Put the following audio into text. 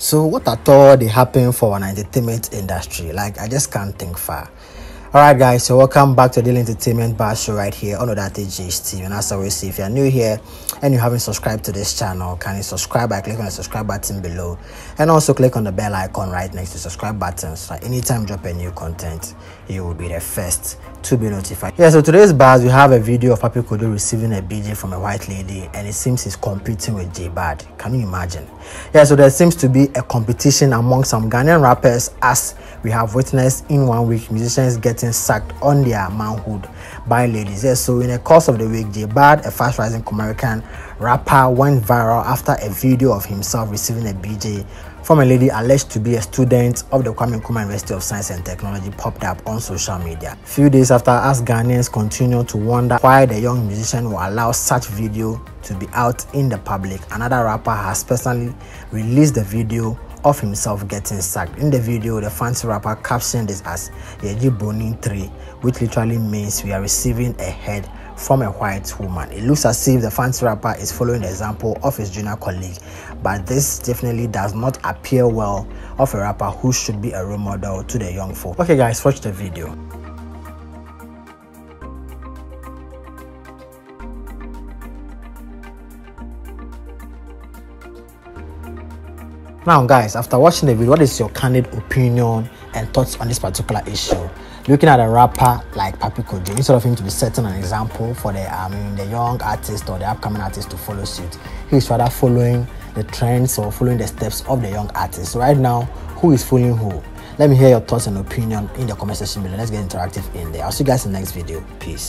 So what I all they happen for an entertainment industry? Like I just can't think far. Alright guys, so welcome back to the Entertainment Bar Show right here on that team. And as always, if you're new here and you haven't subscribed to this channel, can you subscribe by clicking on the subscribe button below and also click on the bell icon right next to subscribe button so anytime drop a new content, you will be the first to be notified. Yeah, so today's bars we have a video of Pappy Kojo receiving a BJ from a white lady and it seems he's competing with Jay Bahd. Can you imagine? Yeah, so there seems to be a competition among some Ghanaian rappers as we have witnessed in one week musicians getting sacked on their manhood by ladies. Yes, so in the course of the week, Jay Bahd, a fast rising American rapper, went viral after a video of himself receiving a BJ from a lady alleged to be a student of the Kwame Nkrumah University of Science and Technology popped up on social media. Few days after, as Ghanaians continue to wonder why the young musician will allow such video to be out in the public, another rapper has personally released the video of himself getting sacked. In the video, the Fante rapper captioned this as Yeji Boning 3, which literally means we are receiving a head from a white woman. It looks as if the Fante rapper is following the example of his junior colleague, but this definitely does not appear well of a rapper who should be a role model to the young folk. Okay guys, watch the video. Now, guys, after watching the video, what is your candid opinion and thoughts on this particular issue? Looking at a rapper like Pappy Kojo, instead of him to be setting an example for the I mean the young artist or the upcoming artist to follow suit, he's rather following the trends or following the steps of the young artist. Right now, who is following who? Let me hear your thoughts and opinion in the comment section below. Let's get interactive in there. I'll see you guys in the next video. Peace.